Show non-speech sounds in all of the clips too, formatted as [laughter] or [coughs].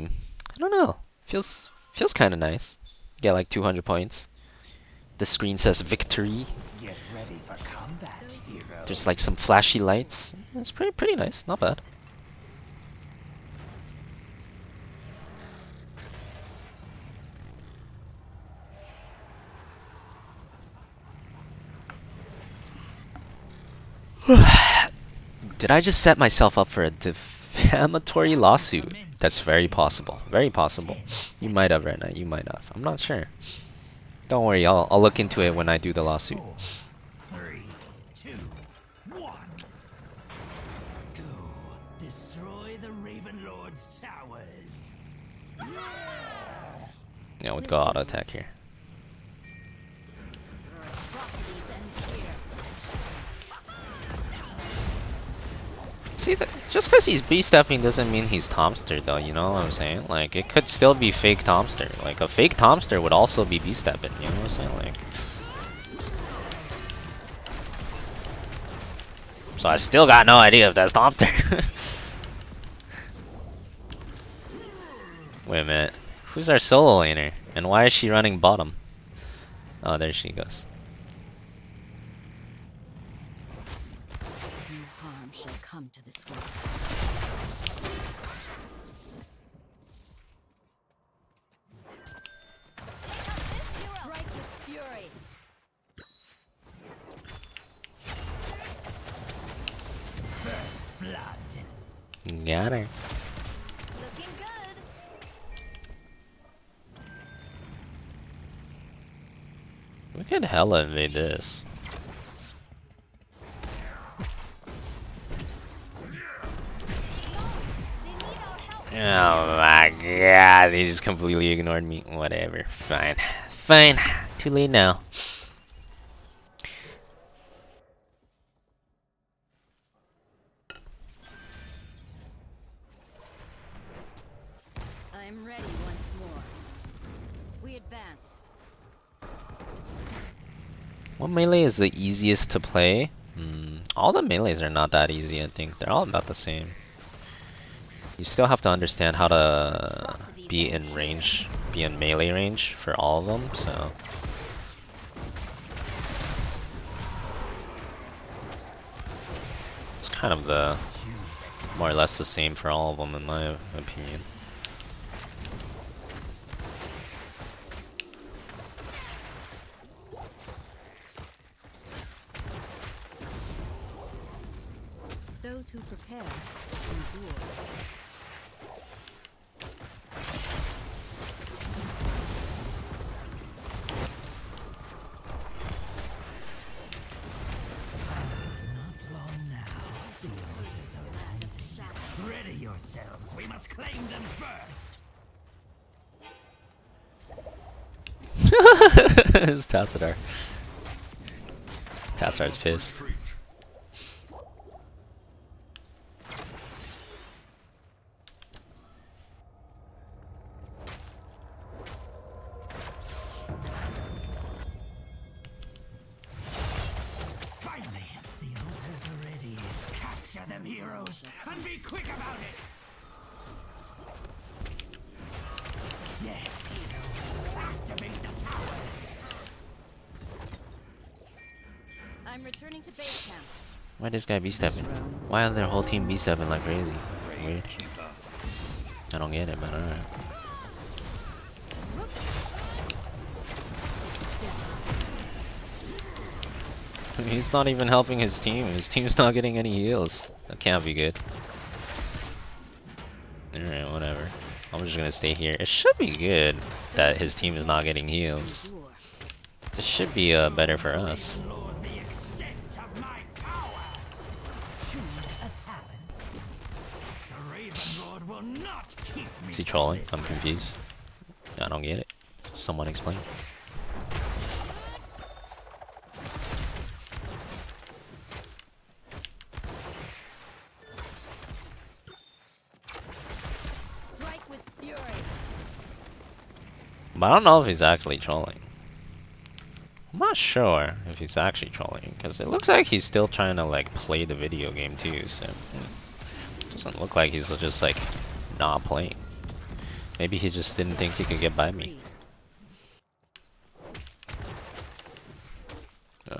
I don't know. Feels feels kind of nice. Get like 200 points. The screen says victory. Get ready for combat. There's like some flashy lights. It's pretty pretty nice. Not bad. [sighs] Did I just set myself up for a defamatory lawsuit? That's very possible. Very possible. You might have, right now. You might have. I'm not sure. Don't worry. I'll I'll look into it when I do the lawsuit. Yeah, with go auto attack here. See, that just because he's B-stepping doesn't mean he's Tomster, though. You know what I'm saying? Like, it could still be fake Tomster. Like, a fake Tomster would also be B-stepping. You know what I'm saying? Like, so I still got no idea if that's Tomster. [laughs] Wait a minute. Who's our solo laner? And why is she running bottom? Oh, there she goes. No harm shall come to this world. Got. We could hella invade this. Oh my god, they just completely ignored me. Whatever, fine. Fine, too late now. I'm ready once more. We advance. What melee is the easiest to play? Hmm, all the melees are not that easy, I think. They're all about the same. You still have to understand how to be in range, be in melee range for all of them, so. It's kind of the, more or less the same for all of them in my opinion. Those who prepare endure. [laughs] it's Tassadar. Tassadar's pissed. Why this guy B-stepping? Why are their whole team B-stepping like crazy? Weird. I don't get it, but alright. [laughs] He's not even helping his team. His team's not getting any heals. That can't be good. Alright, whatever. I'm just gonna stay here. It should be good that his team is not getting heals. This should be uh, better for us. Is he trolling? I'm confused. I don't get it. Someone explain. Strike with fury. But I don't know if he's actually trolling. I'm not sure if he's actually trolling, because it looks like he's still trying to like play the video game too, so hmm. Doesn't look like he's just like not playing. Maybe he just didn't think he could get by me. Oh.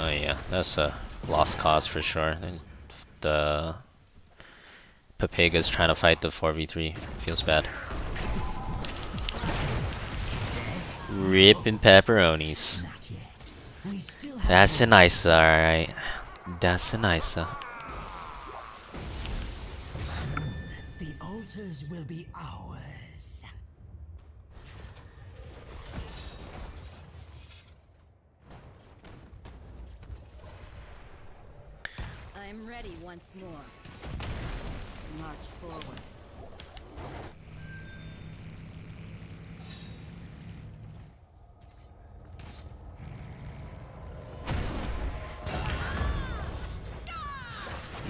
Oh yeah, that's a lost cause for sure. The Papega's trying to fight the 4v3. Feels bad. Ripping pepperonis. Not yet. We still have That's a nice, alright. That's a nice. Uh. the altars will be ours. I'm ready once more.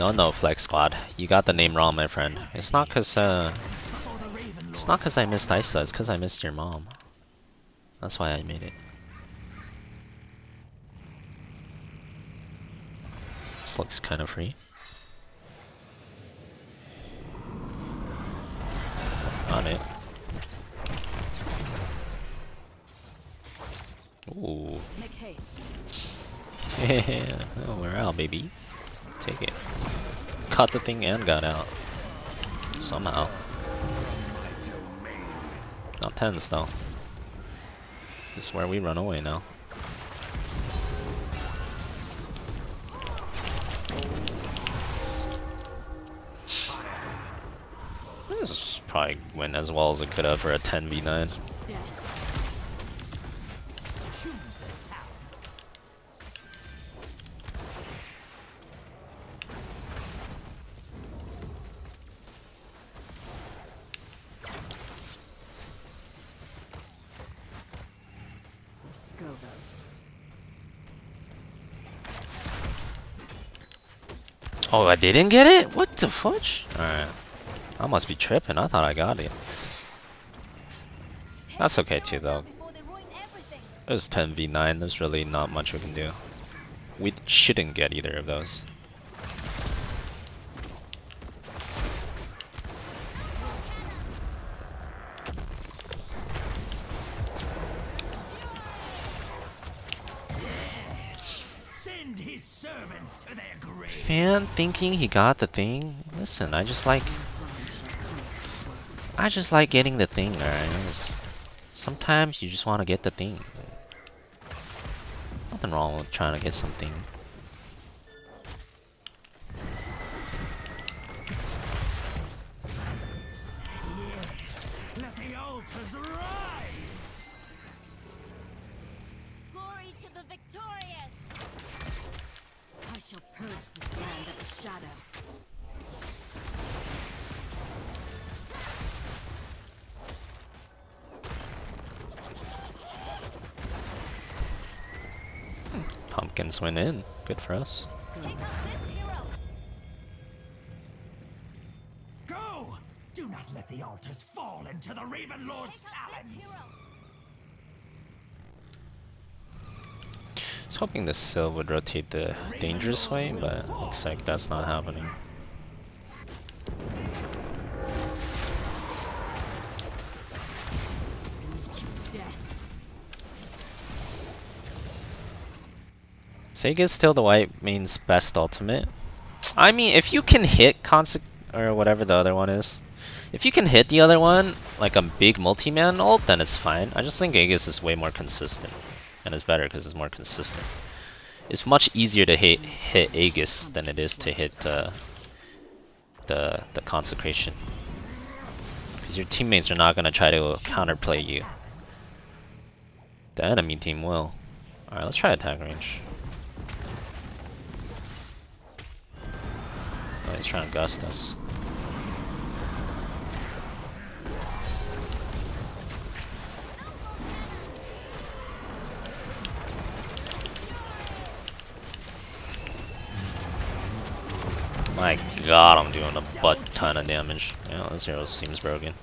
No, no, Flex Squad. You got the name wrong, my friend. It's not cause, uh, For the Raven it's not cause I missed Isa, it's cause I missed your mom. That's why I made it. This looks kind of free. On it. Ooh. [laughs] Yeah, oh, we're out, baby. Take it. Caught the thing and got out. Somehow. Not tens though. This is where we run away now. This is probably went as well as it could have for a 10v9. Oh, I didn't get it? What the fudge? Alright. I must be tripping. I thought I got it. That's okay too, though. It was 10v9. There's really not much we can do. We shouldn't get either of those. Send his servants to their grave. Fan thinking he got the thing? Listen, I just like... I just like getting the thing, alright? Sometimes you just want to get the thing. Nothing wrong with trying to get something. Pumpkins went in. Good for us. Take up this hero! Go! Do not let the altars fall into the Raven Lord's talons. I was hoping the Syl uh, would rotate the dangerous way, but looks like that's not happening. Sega still the white means best ultimate. I mean, if you can hit Conse- or whatever the other one is, if you can hit the other one like a big multi-man ult, then it's fine. I just think Aegis is way more consistent, and it's better because it's more consistent. It's much easier to hit hit Aegis than it is to hit uh, the the consecration, because your teammates are not gonna try to counterplay you. The enemy team will. All right, let's try attack range. He's trying to gust us. My god, I'm doing a butt ton of damage. Yeah, this hero seems broken.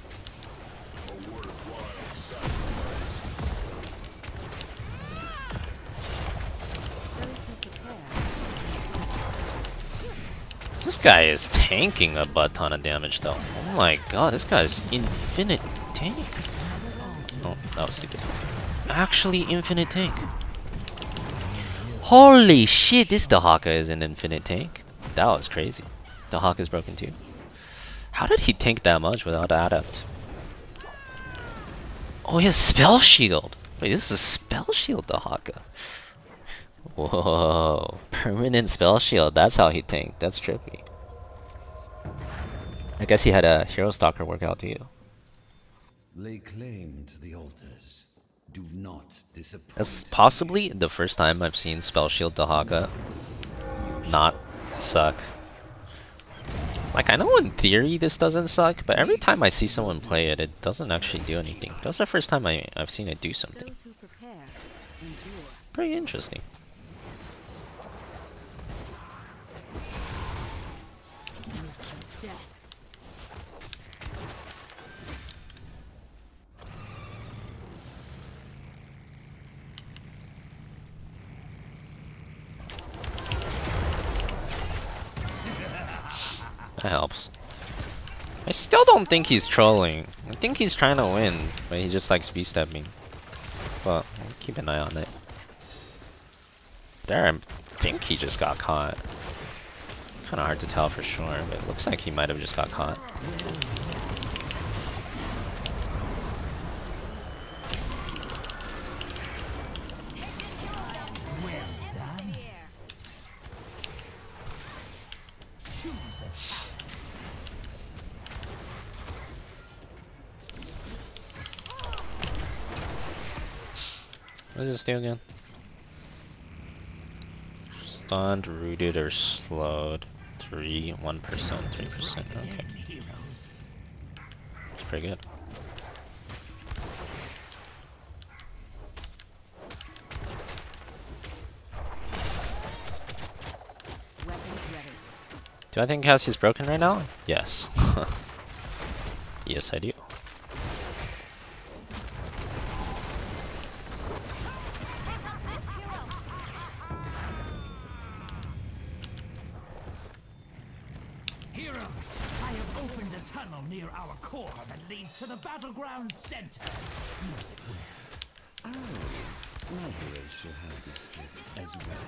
This guy is tanking a butt ton of damage though. Oh my god, this guy's infinite tank. Oh, that was stupid. Actually infinite tank. Holy shit, this Dehaka is an infinite tank. That was crazy. Dehaka is broken too. How did he tank that much without adept? Oh, he has spell shield. Wait, this is a spell shield Dehaka. Whoa, permanent spell shield. That's how he tanked. That's trippy. I guess he had a hero stalker workout too. Lay claim to the altars. Do not disappoint. That's possibly the first time I've seen spell shield Dehaka not suck. Like I know in theory this doesn't suck, but every time I see someone play it, it doesn't actually do anything. That's the first time I, I've seen it do something. Those who prepare endure. Pretty interesting. That helps. I still don't think he's trolling. I think he's trying to win, but he just likes B-stepping. But we'll keep an eye on it. There, I think he just got caught. Kinda hard to tell for sure, but it looks like he might have just got caught. What does this do again? Stunned, rooted, or slowed. 3, 1%, 3%. Okay, Again, it's pretty good. Do I think Cassie's broken right now? Yes. [laughs] yes, I do. Battleground center. Use it well. My heroes shall have this gift as well.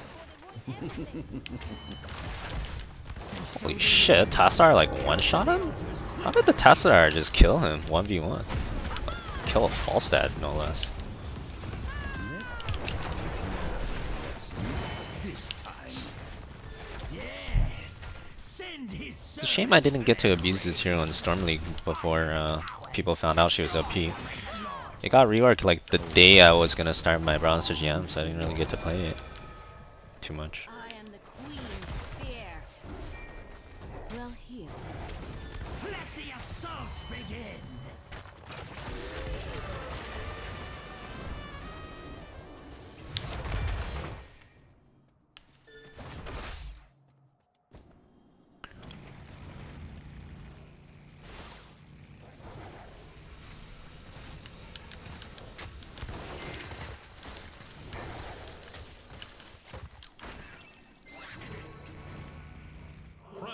[laughs] Holy shit, Tassar like one-shot him? How did the Tassar just kill him 1v1? Kill a Falstad, no less. Let's This time. Yes. Send his It's a shame I didn't get to abuse this hero in Storm League before uh, people found out she was OP. It got reworked like the day I was gonna start my Bronzer GM, so I didn't really get to play it too much.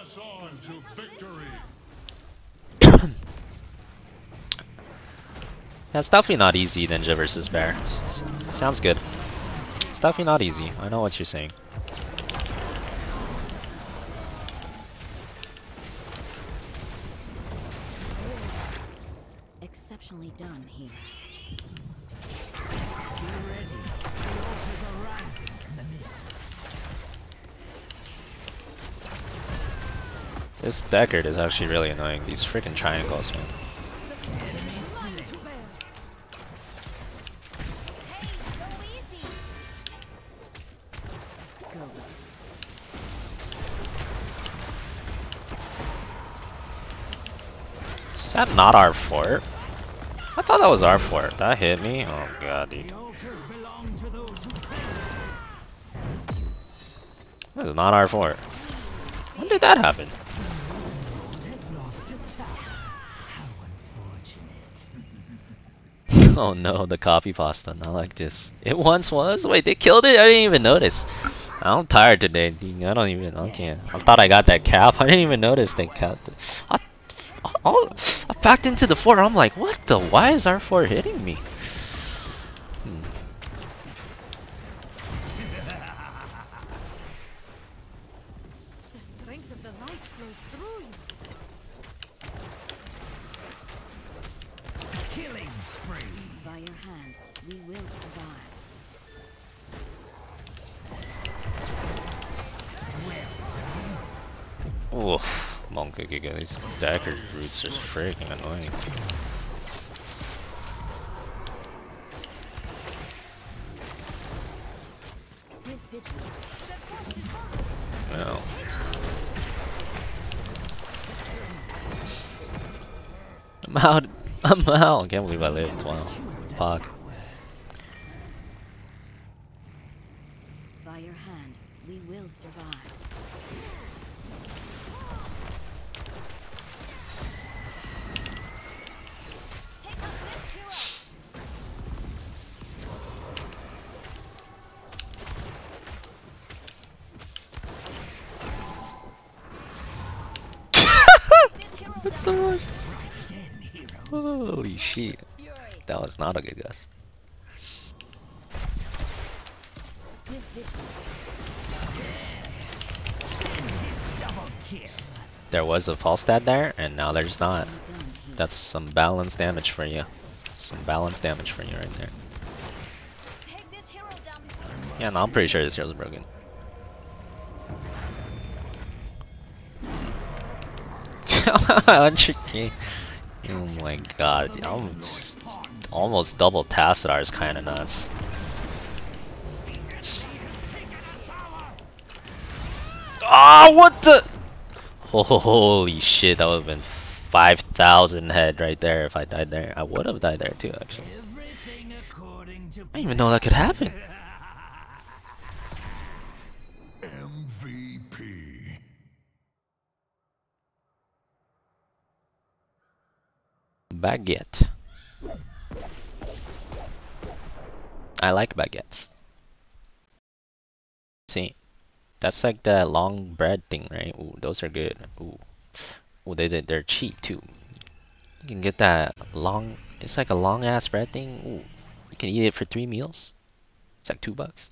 Press on to victory. [coughs] Yeah, it's definitely not easy Ninja versus Bear. S- s- sounds good. It's definitely not easy. I know what you're saying. Exceptionally done here. This Deckard is actually really annoying. These freaking triangles, man. Is that not our fort? I thought that was our fort. That hit me? Oh god, dude. That is not our fort. When did that happen? [laughs] Oh no, the copy pasta, not like this. It once was? Wait, they killed it? I didn't even notice. I'm tired today. I don't even. I can't. I thought I got that cap. I didn't even notice they capped it. I, I, I backed into the fort. I'm like, what the? Why is our fort hitting me? Oof. Monkey Giga, these dagger roots are freaking annoying. No. I'm out. [laughs] I'm out. I can't believe I lived. Wow. Fuck. Hero. Holy shit. That was not a good guess. There was a Falstad there, and now there's not. That's some balanced damage for you. Some balanced damage for you right there. Yeah, no, I'm pretty sure this hero's broken. [laughs] Hundred K. Oh my god, I'm almost double Tassadar is kind of nuts. Ah, what the? Holy shit, that would have been 5,000 head right there if I died there. I would have died there too, actually. Everything according to I didn't even know that could happen. Baguette. I like baguettes. See, that's like that long bread thing, right? Ooh, those are good. Ooh, ooh, they they- they're cheap too. You can get that long. It's like a long ass bread thing. Ooh, you can eat it for three meals. It's like two bucks.